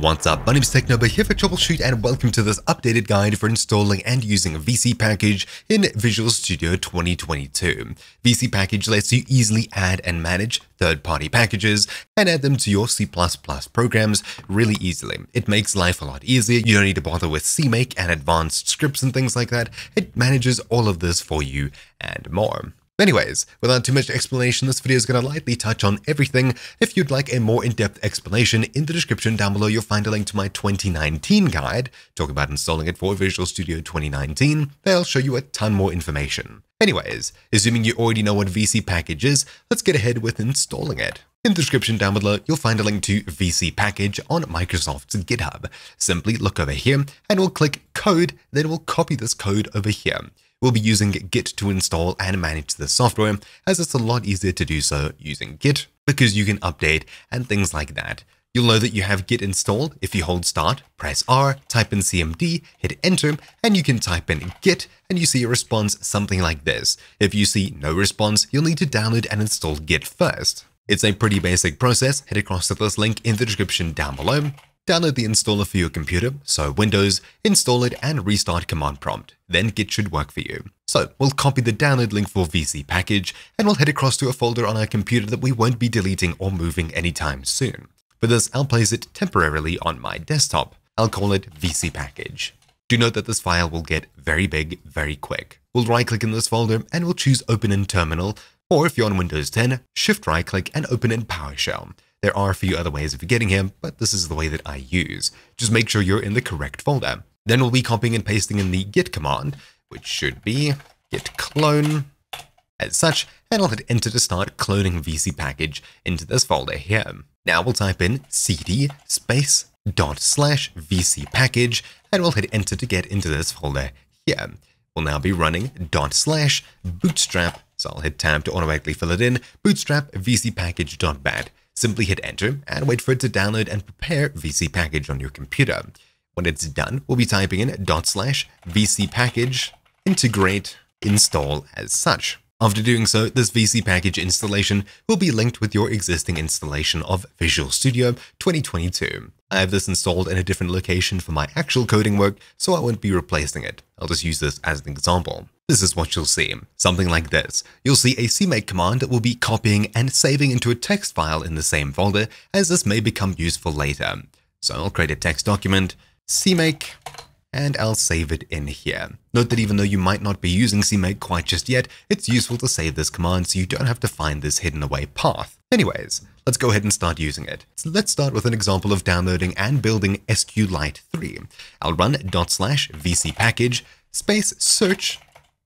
What's up, my name is TechNobo here for TroubleChute and welcome to this updated guide for installing and using a VC package in Visual Studio 2022. VC package lets you easily add and manage third-party packages and add them to your C++ programs really easily. It makes life a lot easier, you don't need to bother with CMake and advanced scripts and things like that. It manages all of this for you and more. Anyways, without too much explanation, this video is going to lightly touch on everything. If you'd like a more in-depth explanation, in the description down below you'll find a link to my 2019 guide, talking about installing it for Visual Studio 2019. They'll show you a ton more information. Anyways, assuming you already know what VC package is, let's get ahead with installing it. In the description down below, you'll find a link to VC package on Microsoft's GitHub. Simply look over here and we'll click code, then we'll copy this code over here. We'll be using Git to install and manage the software, as it's a lot easier to do so using Git, because you can update and things like that. You'll know that you have Git installed if you hold start, press R, type in CMD, hit enter, and you can type in Git and you see a response something like this. If you see no response, you'll need to download and install Git first. It's a pretty basic process, head across to this link in the description down below. Download the installer for your computer, so Windows, install it and restart command prompt. Then Git should work for you. So we'll copy the download link for VC package and we'll head across to a folder on our computer that we won't be deleting or moving anytime soon. For this, I'll place it temporarily on my desktop. I'll call it VC package. Do note that this file will get very big very quick. We'll right click in this folder and we'll choose open in terminal or if you're on Windows 10, shift right click and open in PowerShell. There are a few other ways of getting him, but this is the way that I use. Just make sure you're in the correct folder. Then we'll be copying and pasting in the git command, which should be git clone as such, and I'll hit enter to start cloning VC package into this folder here. Now we'll type in cd space dot slash VC package, and we'll hit enter to get into this folder here. We'll now be running dot slash bootstrap, so I'll hit tab to automatically fill it in, bootstrap VC package dot bat. Simply hit enter and wait for it to download and prepare VC package on your computer. When it's done, we'll be typing in dot slash VC package integrate install as such. After doing so, this VC package installation will be linked with your existing installation of Visual Studio 2022. I have this installed in a different location for my actual coding work, so I won't be replacing it. I'll just use this as an example. This is what you'll see. Something like this. You'll see a CMake command that will be copying and saving into a text file in the same folder, as this may become useful later. So I'll create a text document, CMake and I'll save it in here. Note that even though you might not be using CMake quite just yet, it's useful to save this command so you don't have to find this hidden away path. Anyways, let's go ahead and start using it. So let's start with an example of downloading and building SQLite 3. I'll run dot slash vc package space search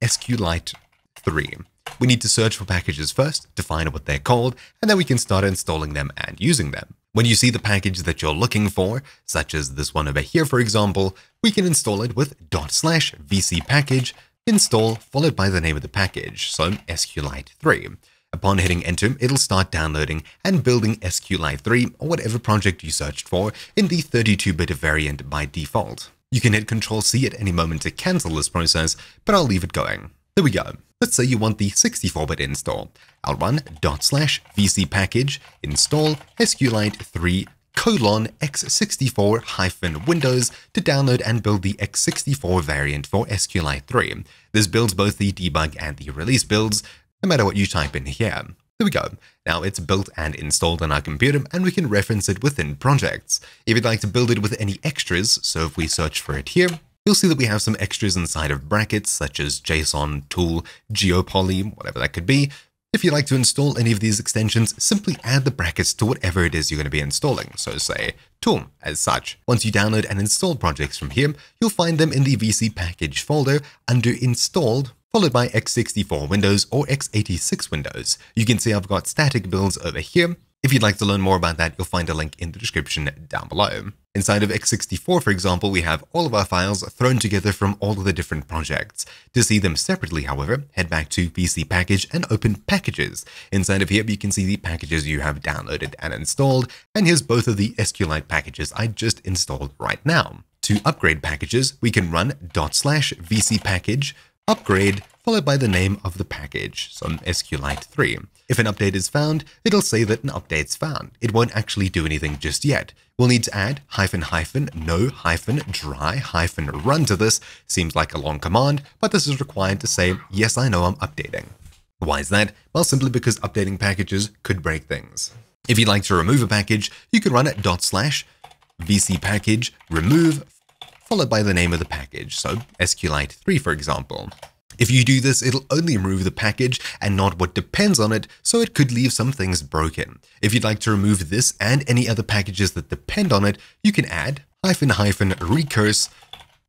SQLite 3. We need to search for packages first, define what they're called, and then we can start installing them and using them. When you see the package that you're looking for, such as this one over here for example, we can install it with dot slash vc package install followed by the name of the package, so SQLite 3. Upon hitting enter, it'll start downloading and building SQLite 3 or whatever project you searched for in the 32-bit variant by default. You can hit Ctrl C at any moment to cancel this process, but I'll leave it going. There we go. Let's say you want the 64-bit install. I'll run dot slash vc package install SQLite 3 colon x64 hyphen windows to download and build the x64 variant for SQLite 3. This builds both the debug and the release builds, no matter what you type in here. There we go. Now it's built and installed on our computer and we can reference it within projects. If you'd like to build it with any extras, so if we search for it here, you'll see that we have some extras inside of brackets such as JSON, tool, geopoly, whatever that could be. If you'd like to install any of these extensions, simply add the brackets to whatever it is you're going to be installing, so say tool as such. Once you download and install projects from here, you'll find them in the VC package folder under installed followed by x64 Windows or x86 Windows. You can see I've got static builds over here, if you'd like to learn more about that, you'll find a link in the description down below. Inside of x64, for example, we have all of our files thrown together from all of the different projects. To see them separately, however, head back to VC Package and open Packages. Inside of here, you can see the packages you have downloaded and installed, and here's both of the SQLite packages I just installed right now. To upgrade packages, we can run dot slash vc package upgrade, followed by the name of the package, so SQLite 3. If an update is found, it'll say that an update's found. It won't actually do anything just yet. We'll need to add hyphen hyphen no hyphen dry hyphen run to this. Seems like a long command, but this is required to say, yes, I know I'm updating. Why is that? Well, simply because updating packages could break things. If you'd like to remove a package, you can run it dot slash vc package remove followed by the name of the package, so SQLite 3 for example. If you do this, it'll only remove the package and not what depends on it, so it could leave some things broken. If you'd like to remove this and any other packages that depend on it, you can add hyphen hyphen recurse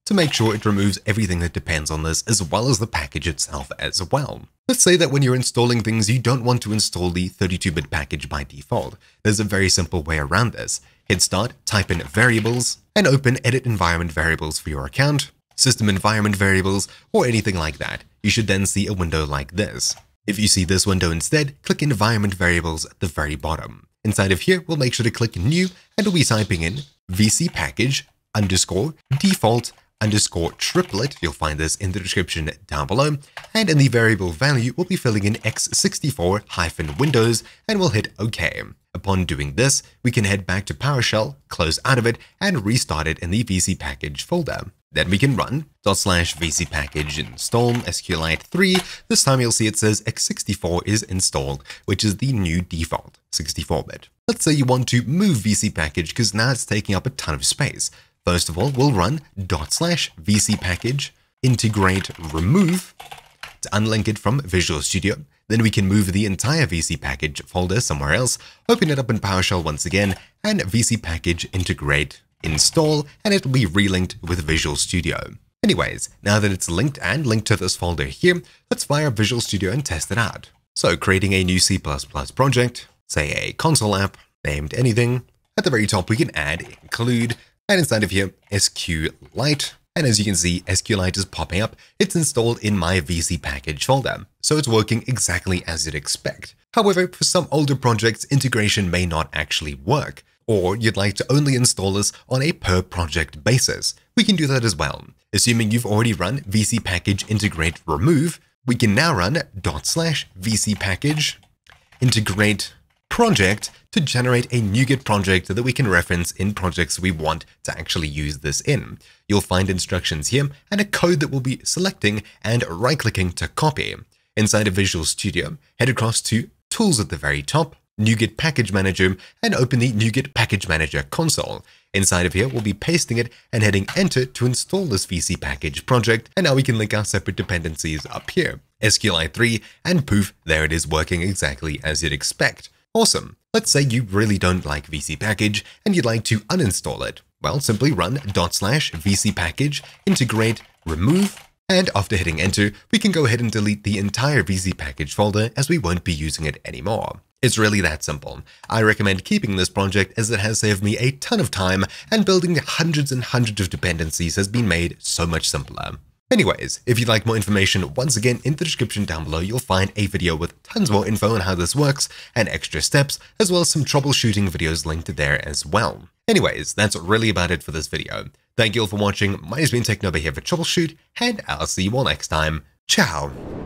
to make sure it removes everything that depends on this as well as the package itself as well. Let's say that when you're installing things, you don't want to install the 32-bit package by default. There's a very simple way around this. Hit start, type in variables, and open edit environment variables for your account system environment variables, or anything like that. You should then see a window like this. If you see this window instead, click environment variables at the very bottom. Inside of here, we'll make sure to click new and we'll be typing in vc package underscore default underscore triplet. You'll find this in the description down below. And in the variable value, we'll be filling in x64 hyphen windows and we'll hit OK. Upon doing this, we can head back to PowerShell, close out of it, and restart it in the VC package folder. Then we can run dot slash vc package install SQLite 3. This time you'll see it says x64 is installed, which is the new default 64-bit. Let's say you want to move vc package because now it's taking up a ton of space. First of all, we'll run dot slash vc package integrate remove to unlink it from Visual Studio. Then we can move the entire VC package folder somewhere else, open it up in PowerShell once again, and VC package integrate install, and it'll be relinked with Visual Studio. Anyways, now that it's linked and linked to this folder here, let's fire Visual Studio and test it out. So creating a new C++ project, say a console app, named anything. At the very top, we can add include, and inside of here, SQLite. And as you can see, SQLite is popping up. It's installed in my VC package folder, so it's working exactly as you'd expect. However, for some older projects, integration may not actually work or you'd like to only install this on a per project basis, we can do that as well. Assuming you've already run vc package integrate remove, we can now run dot slash vc package integrate project to generate a NuGet project that we can reference in projects we want to actually use this in. You'll find instructions here and a code that we'll be selecting and right-clicking to copy. Inside of Visual Studio, head across to Tools at the very top, NuGet Package Manager and open the NuGet Package Manager console. Inside of here, we'll be pasting it and hitting enter to install this VC package project. And now we can link our separate dependencies up here. SQLite 3 and poof, there it is working exactly as you'd expect. Awesome. Let's say you really don't like VC package and you'd like to uninstall it. Well, simply run dot slash VC package integrate remove and after hitting enter, we can go ahead and delete the entire VC package folder as we won't be using it anymore. It's really that simple. I recommend keeping this project as it has saved me a ton of time and building hundreds and hundreds of dependencies has been made so much simpler. Anyways, if you'd like more information, once again, in the description down below, you'll find a video with tons more info on how this works and extra steps, as well as some troubleshooting videos linked there as well. Anyways, that's really about it for this video. Thank you all for watching, my name's been TechNobo here for TroubleChute, and I'll see you all next time. Ciao!